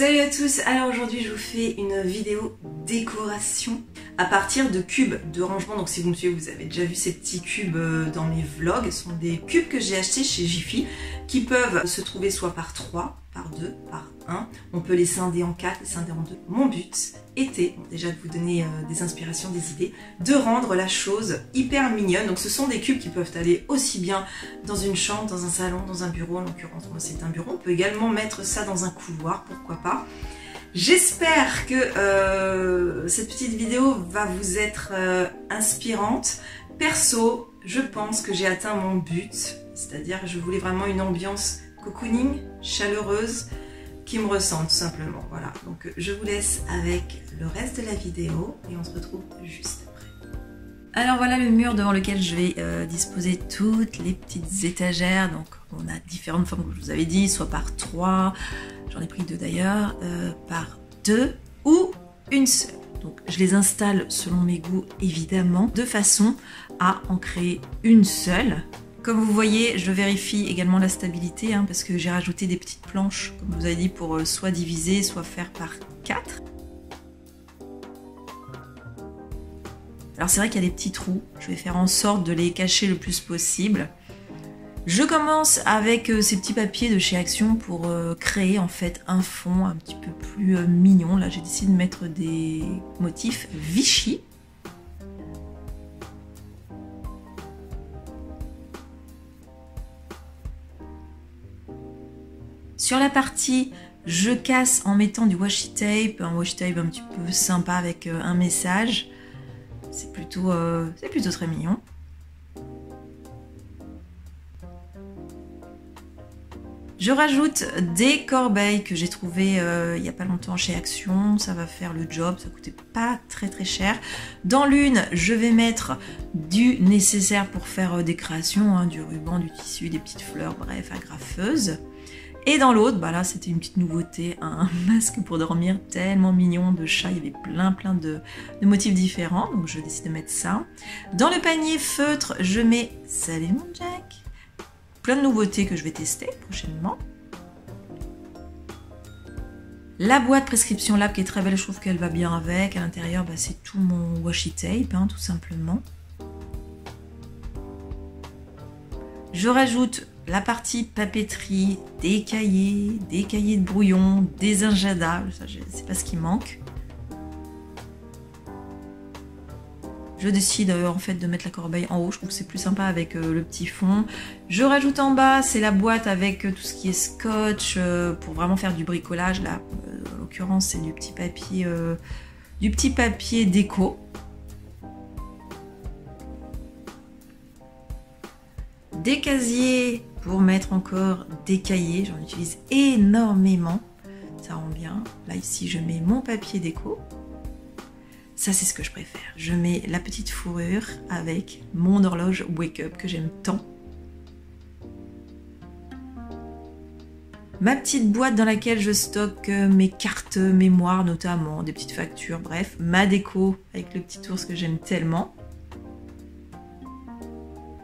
Salut à tous, alors aujourd'hui je vous fais une vidéo décoration à partir de cubes de rangement. Donc si vous me suivez, vous avez déjà vu ces petits cubes euh, dans mes vlogs. Ce sont des cubes que j'ai achetés chez Jiffy qui peuvent se trouver soit par 3, par 2, par 1. On peut les scinder en 4, les scinder en 2. Mon but était, déjà de vous donner euh, des inspirations, des idées, de rendre la chose hyper mignonne. Donc ce sont des cubes qui peuvent aller aussi bien dans une chambre, dans un salon, dans un bureau. En l'occurrence, moi c'est un bureau. On peut également mettre ça dans un couloir, pourquoi pas. J'espère que euh, cette petite vidéo va vous être euh, inspirante. Perso, je pense que j'ai atteint mon but, c'est-à-dire que je voulais vraiment une ambiance cocooning, chaleureuse, qui me ressent tout simplement. Voilà, donc je vous laisse avec le reste de la vidéo et on se retrouve juste après. Alors voilà le mur devant lequel je vais euh, disposer toutes les petites étagères. Donc on a différentes formes, comme je vous avais dit, soit par trois, j'en ai pris deux d'ailleurs, euh, par deux ou une seule. Donc je les installe selon mes goûts évidemment, de façon à en créer une seule. Comme vous voyez, je vérifie également la stabilité, hein, parce que j'ai rajouté des petites planches, comme vous avez dit, pour euh, soit diviser, soit faire par 4. Alors c'est vrai qu'il y a des petits trous, je vais faire en sorte de les cacher le plus possible. Je commence avec euh, ces petits papiers de chez Action pour euh, créer en fait un fond un petit peu plus mignon. Là j'ai décidé de mettre des motifs Vichy. Sur la partie, je casse en mettant du washi tape, un washi tape un petit peu sympa avec un message. C'est plutôt, c'est plutôt très mignon. Je rajoute des corbeilles que j'ai trouvées euh, il n'y a pas longtemps chez Action. Ça va faire le job, ça coûtait pas très très cher. Dans l'une, je vais mettre du nécessaire pour faire euh, des créations, hein, du ruban, du tissu, des petites fleurs, bref, agrafeuse. Et dans l'autre, bah là c'était une petite nouveauté, un masque pour dormir tellement mignon de chat, il y avait plein plein de, motifs différents, donc je décide de mettre ça. Dans le panier feutre, je mets Salut mon Jack plein de nouveautés que je vais tester prochainement. La boîte prescription lab qui est très belle, je trouve qu'elle va bien avec. À l'intérieur, bah, c'est tout mon washi tape, hein, tout simplement. Je rajoute la partie papeterie, des cahiers, des cahiers de brouillon, des injadas, ça c'est pas ce qui manque. Je décide euh, en fait de mettre la corbeille en haut, je trouve que c'est plus sympa avec euh, le petit fond. Je rajoute en bas, c'est la boîte avec euh, tout ce qui est scotch pour vraiment faire du bricolage. Là, en l'occurrence, c'est du petit papier, du petit papier déco. Des casiers pour mettre encore des cahiers, j'en utilise énormément. Ça rend bien. Là ici, je mets mon papier déco. Ça, c'est ce que je préfère. Je mets la petite fourrure avec mon horloge Wake Up que j'aime tant. Ma petite boîte dans laquelle je stocke mes cartes mémoire notamment, des petites factures, bref, ma déco avec le petit ours que j'aime tellement.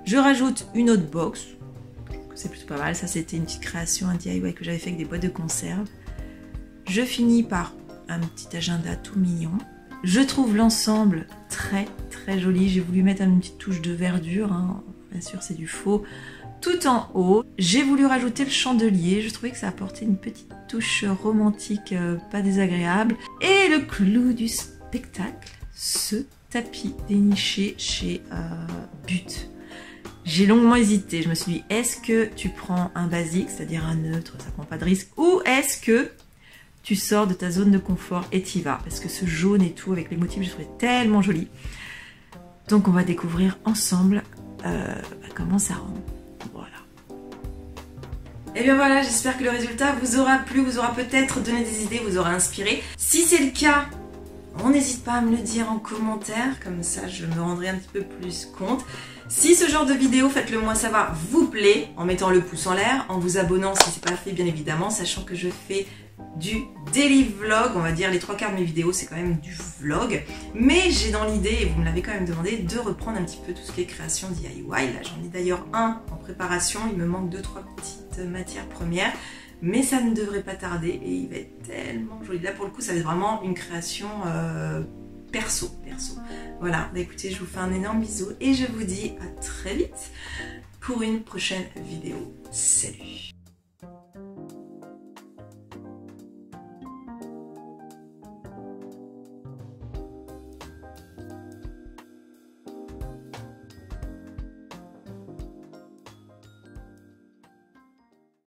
Je rajoute une autre box, c'est plutôt pas mal, ça c'était une petite création, un DIY que j'avais fait avec des boîtes de conserve. Je finis par un petit agenda tout mignon. Je trouve l'ensemble très très joli. J'ai voulu mettre une petite touche de verdure. Hein. Bien sûr, c'est du faux. Tout en haut, j'ai voulu rajouter le chandelier. Je trouvais que ça apportait une petite touche romantique, euh, pas désagréable. Et le clou du spectacle, ce tapis déniché chez euh, But. J'ai longuement hésité. Je me suis dit, est-ce que tu prends un basique, c'est-à-dire un neutre, ça prend pas de risque, ou est-ce que tu sors de ta zone de confort et t'y vas? Parce que ce jaune et tout, avec les motifs, je trouvais tellement joli. Donc on va découvrir ensemble euh, bah, comment ça rend. Voilà. Et bien voilà, j'espère que le résultat vous aura plu, vous aura peut-être donné des idées, vous aura inspiré. Si c'est le cas, on n'hésite pas à me le dire en commentaire, comme ça je me rendrai un petit peu plus compte. Si ce genre de vidéo, faites-le moi savoir, vous plaît, en mettant le pouce en l'air, en vous abonnant si c'est pas fait bien évidemment, sachant que je fais du daily vlog, on va dire les trois quarts de mes vidéos c'est quand même du vlog, mais j'ai dans l'idée, et vous me l'avez quand même demandé, de reprendre un petit peu tout ce qui est création DIY, là j'en ai d'ailleurs un en préparation, il me manque deux trois petites matières premières, mais ça ne devrait pas tarder et il va être tellement joli. Là, pour le coup, ça va être vraiment une création euh, perso, perso. Voilà, bah, écoutez, je vous fais un énorme bisou et je vous dis à très vite pour une prochaine vidéo. Salut